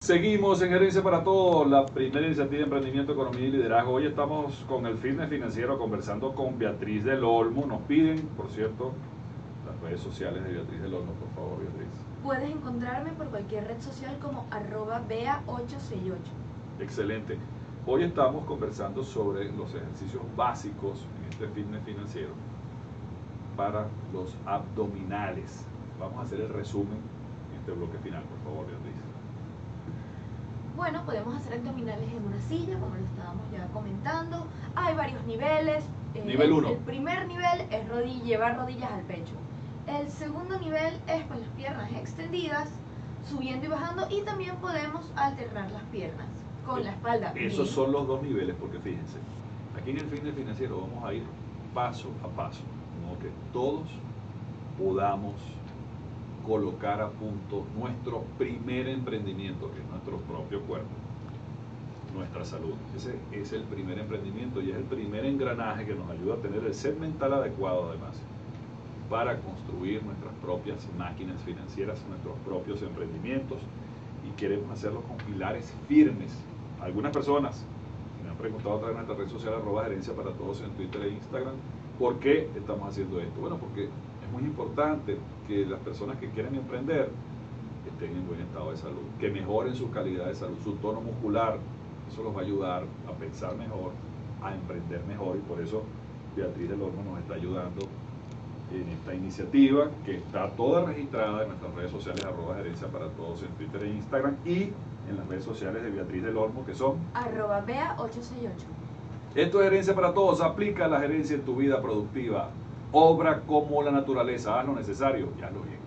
Seguimos en Gerencia para Todos, la primera iniciativa de emprendimiento, economía y liderazgo. Hoy estamos con el fitness financiero conversando con Beatriz del Olmo. Nos piden, por cierto, las redes sociales de Beatriz del Olmo, por favor, Beatriz. Puedes encontrarme por cualquier red social como arroba bea868. Excelente. Hoy estamos conversando sobre los ejercicios básicos en este fitness financiero para los abdominales. Vamos a hacer el resumen en este bloque final, por favor, Beatriz. Bueno, podemos hacer abdominales en una silla, como lo estábamos ya comentando. Hay varios niveles. Eh, Nivel el- uno. El primer nivel es rodilla, llevar rodillas al pecho. El segundo nivel es con las piernas extendidas, subiendo y bajando. Y también podemos alternar las piernas con la espalda. Esos bien. son los dos niveles, porque fíjense, aquí en el fitness financiero vamos a ir paso a paso, modo que todos podamos colocar a punto nuestro primer emprendimiento, que es nuestro propio cuerpo, nuestra salud. Ese es el primer emprendimiento y es el primer engranaje que nos ayuda a tener el set mental adecuado además para construir nuestras propias máquinas financieras, nuestros propios emprendimientos y queremos hacerlo con pilares firmes. Algunas personas me han preguntado a través de nuestra red social arroba gerencia para todos en Twitter e Instagram, ¿por qué estamos haciendo esto? Bueno, porque muy importante que las personas que quieren emprender estén en buen estado de salud, que mejoren su calidad de salud, su tono muscular, eso los va a ayudar a pensar mejor, a emprender mejor y por eso Beatriz del Olmo nos está ayudando en esta iniciativa que está toda registrada en nuestras redes sociales arroba gerencia para todos en Twitter e Instagram y en las redes sociales de Beatriz del Olmo que son Arroba bea868. esto es gerencia para todos, aplica la gerencia en tu vida productiva, obra como la naturaleza, haz lo necesario y hazlo bien.